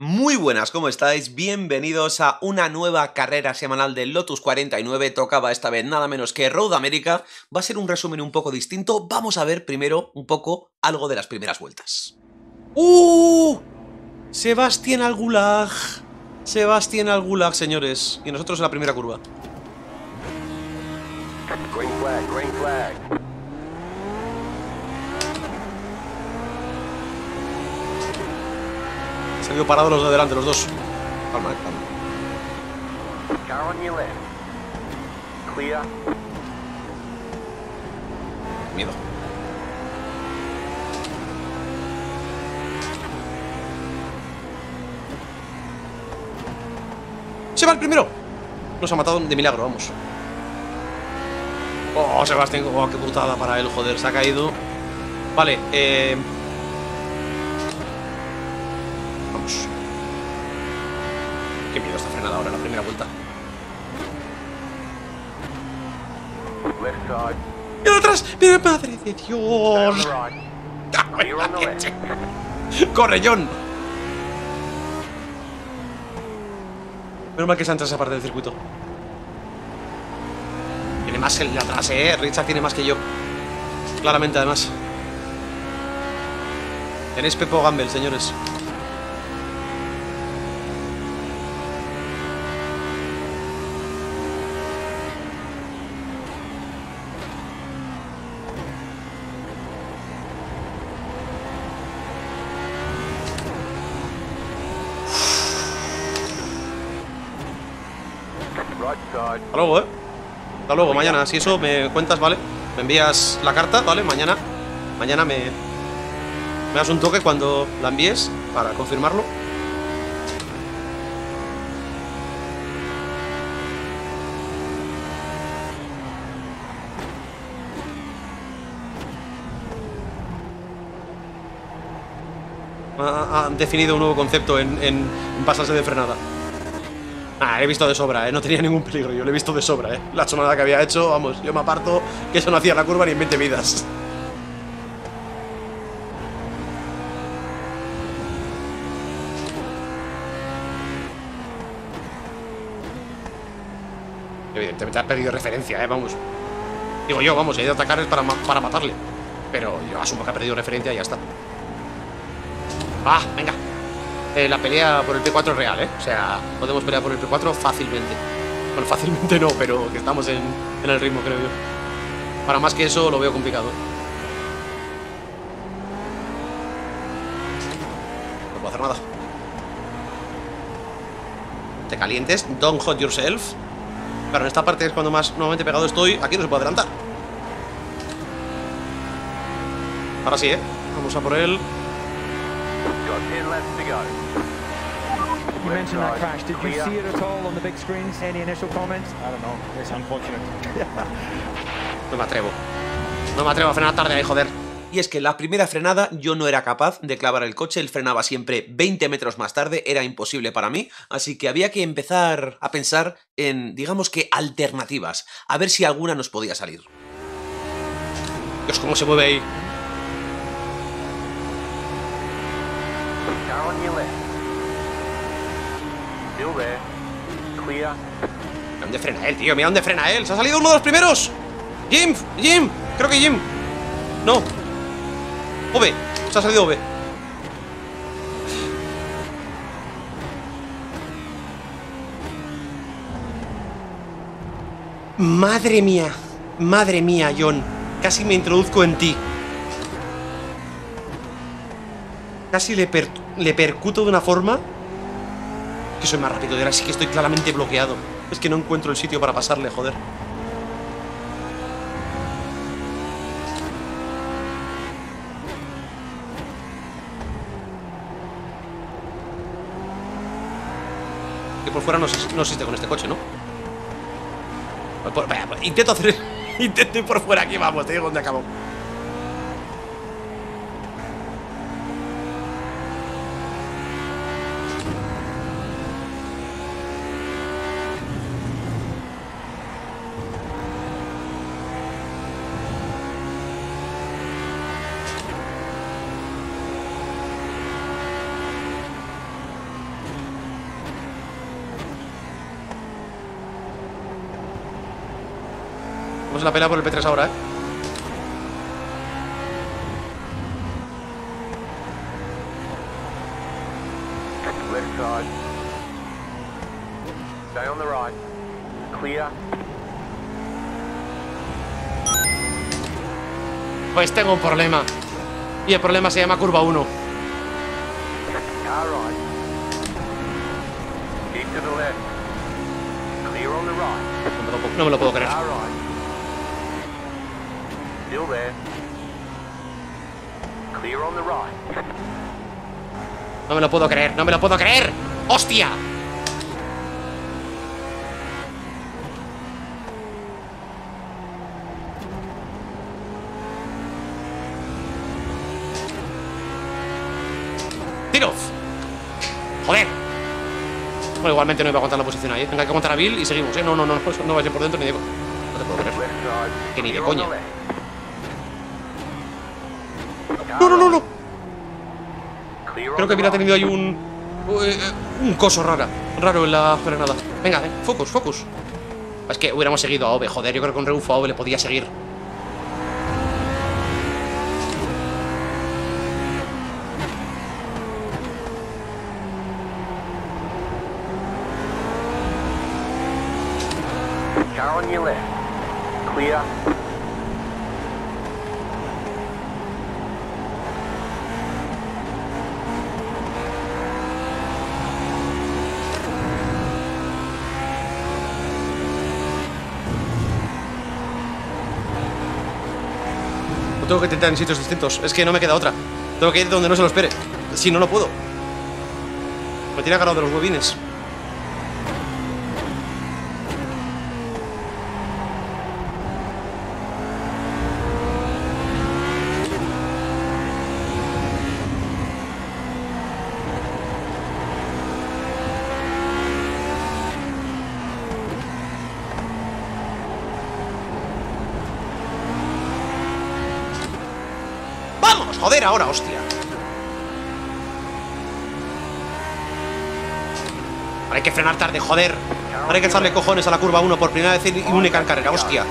Muy buenas, ¿cómo estáis? Bienvenidos a una nueva carrera semanal de Lotus 49. Tocaba esta vez nada menos que Road America. Va a ser un resumen un poco distinto. Vamos a ver primero un poco algo de las primeras vueltas. ¡Uh! Sebastián al Gulag. Sebastián al Gulag, señores. Y nosotros en la primera curva. Flag, green flag. Se han ido parados los de delante, los dos. Calma, calma. Miedo. ¡Se va el primero! Nos ha matado de milagro, vamos. Oh, Sebastián, oh, qué putada para él, joder, se ha caído. Vale, eh... Vamos. Qué miedo está frenada ahora la primera vuelta. Left side. ¡Mira atrás! ¡Mira, madre de Dios! ¡Corre, John! Menos mal que se ha entrado esa parte del circuito. Tiene más el de atrás, eh. Richard tiene más que yo. Claramente, además. Tenéis Pepo Gamble, señores. Hasta luego, eh. Hasta luego, mañana. Si eso me cuentas, ¿vale? Me envías la carta, ¿vale? Mañana. Mañana me. Me das un toque cuando la envíes para confirmarlo. Ha- Han definido un nuevo concepto en, en, en pasarse de frenada. Ah, he visto de sobra, ¿eh? No tenía ningún peligro, yo lo he visto de sobra, ¿eh? La sonada que había hecho, vamos, yo me aparto que eso no hacía la curva ni en 20 vidas. Evidentemente ha perdido referencia, ¿eh? Vamos. Digo yo, vamos, he ido a atacar para, para matarle. Pero yo asumo que ha perdido referencia y ya está. ¡Ah! Venga, eh, la pelea por el P4 es real, ¿eh? O sea, podemos pelear por el P4 fácilmente. Bueno, fácilmente no, pero que estamos en, en el ritmo, creo yo. Para más que eso, lo veo complicado. No puedo hacer nada. Te calientes, don't hot yourself. Claro, en esta parte es cuando más nuevamente pegado estoy. Aquí no se puede adelantar. Ahora sí, ¿eh? Vamos a por él. Got 10 laps to go. You Left mentioned that crash. Did you Clear. see it at all on the big screens? Any initial comments? I don't know. It's unfortunate. No me atrevo. No me atrevo a frenar tarde ahí, joder. Y es que la primera frenada yo no era capaz de clavar el coche, él frenaba siempre 20 metros más tarde, era imposible para mí, así que había que empezar a pensar en, digamos que, alternativas, a ver si alguna nos podía salir. Dios, cómo se mueve ahí. On your left. Still there. Clear. Dónde frena él, tío, mira dónde frena él. ¡Se ha salido uno de los primeros! ¡Jim! ¡Jim! Creo que Jim. No. Ove. Se ha salido Ove. Madre mía. Madre mía, John. Casi me introduzco en ti. Casi le, per- le percuto de una forma que soy más rápido y ahora sí que estoy claramente bloqueado. Es que no encuentro el sitio para pasarle, joder. Que por fuera no, existe con este coche, ¿no? Vaya, intento hacer... Intento ir por fuera, aquí vamos, te digo dónde acabo. Estamos en la pelea por el P3 ahora, ¿eh? Pues tengo un problema. Y el problema se llama curva 1. Car right. Keep to the left. Clear on the right. No me lo, puedo- no me lo puedo creer. Car right. Still there. Clear on the right. No me lo puedo creer, no me lo puedo creer. ¡Hostia! ¡Tiro! ¡Joder! Bueno, igualmente no iba a contar la posición ahí. Venga, hay que contar a Bill y seguimos, ¿eh? No, no, no, no, no vaya por dentro ni de... No te puedo creer. Que ni de coña. ¡No, no, no, no! Creo que hubiera tenido ahí un... eh, Un coso rara, raro en la frenada. Venga, eh, focus, focus. Es que hubiéramos seguido a Ove, joder, yo creo que con rebufo a Ove le podía seguir. Clear. Tengo que intentar en sitios distintos. Es que no me queda otra. Tengo que ir donde no se lo espere. Si no, no puedo. Me tiene agarrado de los huevines. ¡Vamos! ¡Joder, ahora, hostia! Ahora hay que frenar tarde, joder. Ahora hay que echarle cojones a la curva 1 por primera vez y única en carrera, hostia.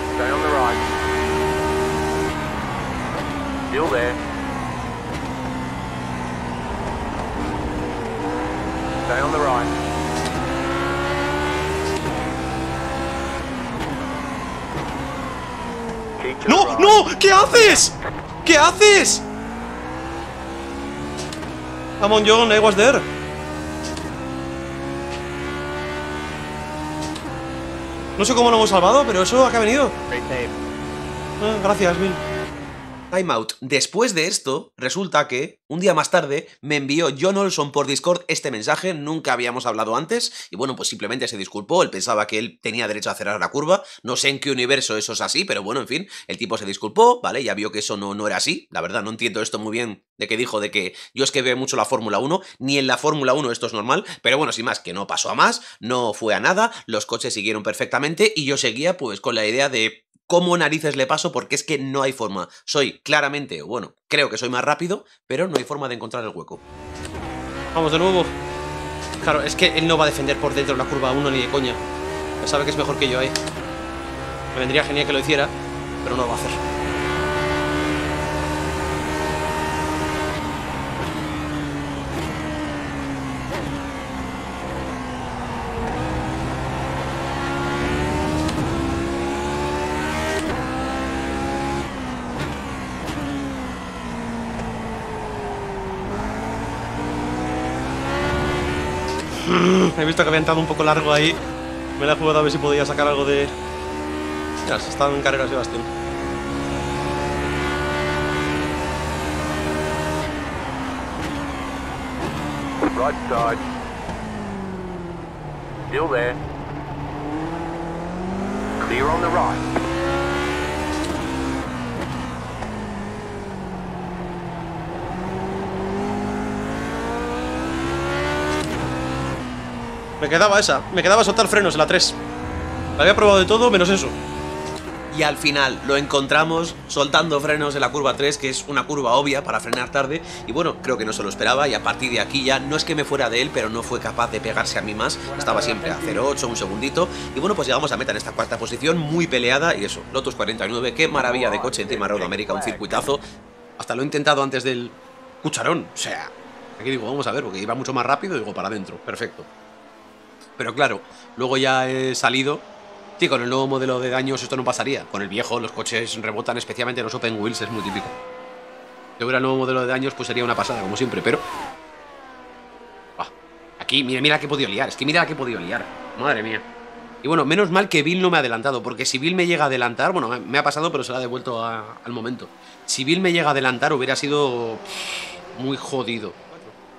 ¡No! ¡No! ¿Qué haces? ¿Qué haces? Come on, John, I was there. No sé cómo lo hemos salvado, pero eso acá ha venido. Ah, gracias, Bill. Timeout. Después de esto, resulta que un día más tarde me envió John Olson por Discord este mensaje, nunca habíamos hablado antes, y bueno, pues simplemente se disculpó, él pensaba que él tenía derecho a cerrar la curva, no sé en qué universo eso es así, pero bueno, en fin, el tipo se disculpó, ¿vale? Ya vio que eso no, no era así, la verdad, no entiendo esto muy bien de que dijo de que yo es que veo mucho la Fórmula 1, ni en la Fórmula 1 esto es normal, pero bueno, sin más, que no pasó a más, no fue a nada, los coches siguieron perfectamente y yo seguía pues con la idea de cómo narices le paso porque es que no hay forma. Soy claramente, bueno, creo que soy más rápido, pero no hay forma de encontrar el hueco. Vamos de nuevo. Claro, es que él no va a defender por dentro de la curva 1 ni de coña. Ya sabe que es mejor que yo ahí. Me vendría genial que lo hiciera, pero no lo va a hacer. He visto que había entrado un poco largo ahí. Me la he jugado a ver si podía sacar algo de. Ya, se está en carrera Sebastián. Right side. Still there. Clear on the right. Me quedaba esa. Me quedaba soltar frenos en la 3. La había probado de todo menos eso. Y al final lo encontramos soltando frenos en la curva 3, que es una curva obvia para frenar tarde. Y bueno, creo que no se lo esperaba. Y a partir de aquí ya no es que me fuera de él, pero no fue capaz de pegarse a mí más. Estaba siempre a 0,8, un segundito. Y bueno, pues llegamos a meta en esta cuarta posición, muy peleada. Y eso, Lotus 49, qué maravilla de coche encima Road América, un circuitazo. Hasta lo he intentado antes del cucharón. O sea, aquí digo, vamos a ver, porque iba mucho más rápido. Digo, para adentro, perfecto. Pero claro, luego ya he salido Sí, con el nuevo modelo de daños esto no pasaría. Con el viejo los coches rebotan, especialmente los open wheels, es muy típico. Si hubiera el nuevo modelo de daños, pues sería una pasada, como siempre, pero... Ah, aquí, mira, mira que he podido liar, es que mira que he podido liar. Madre mía. Y bueno, menos mal que Bill no me ha adelantado, porque si Bill me llega a adelantar, bueno, me- ha pasado, pero se la ha devuelto al momento. Si Bill me llega a adelantar, hubiera sido muy jodido.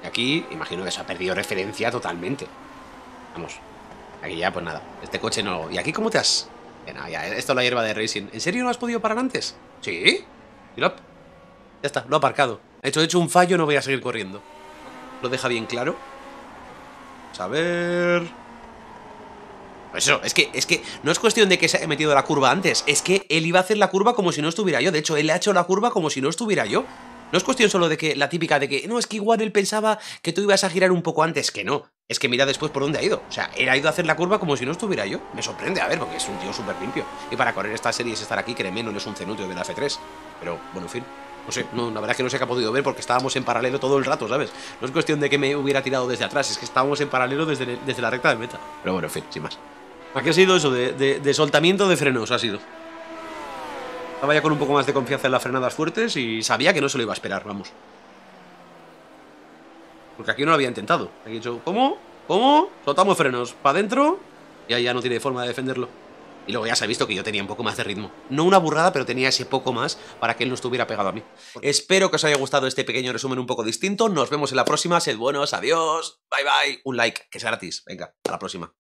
Y aquí, imagino que se ha perdido referencia totalmente. Vamos, Aquí ya, pues nada. Este coche no. ¿Y aquí cómo te has.? Que nada, ya, esto es la hierba de racing. ¿En serio no has podido parar antes? Sí. Y lo Ya está, lo ha aparcado. He hecho, he hecho un fallo, no voy a seguir corriendo. Lo deja bien claro. A ver. Pues eso, es que, es que no es cuestión de que se haya metido la curva antes, es que él iba a hacer la curva como si no estuviera yo. De hecho, él ha hecho la curva como si no estuviera yo. No es cuestión solo de que la típica de que, no, es que igual él pensaba que tú ibas a girar un poco antes, que no. Es que mira después por dónde ha ido. O sea, él ha ido a hacer la curva como si no estuviera yo. Me sorprende, a ver, porque es un tío súper limpio. Y para correr estas series, estar aquí, créeme, no es un cenutio de la F3. Pero, bueno, en fin. No sé, no, la verdad es que no sé qué ha podido ver porque estábamos en paralelo todo el rato, ¿sabes? No es cuestión de que me hubiera tirado desde atrás, es que estábamos en paralelo desde, desde la recta de meta. Pero bueno, en fin, sin más. Aquí ha sido eso, de, de- de soltamiento de frenos, ha sido. Estaba ya con un poco más de confianza en las frenadas fuertes y sabía que no se lo iba a esperar, vamos. Porque aquí no lo había intentado. Aquí he dicho, ¿cómo? ¿Cómo? Soltamos frenos para adentro y ahí ya no tiene forma de defenderlo. Y luego ya se ha visto que yo tenía un poco más de ritmo. No una burrada, pero tenía ese poco más para que él no estuviera pegado a mí. Espero que os haya gustado este pequeño resumen un poco distinto. Nos vemos en la próxima. Sed buenos. Adiós. Bye bye. Un like, que es gratis. Venga, a la próxima.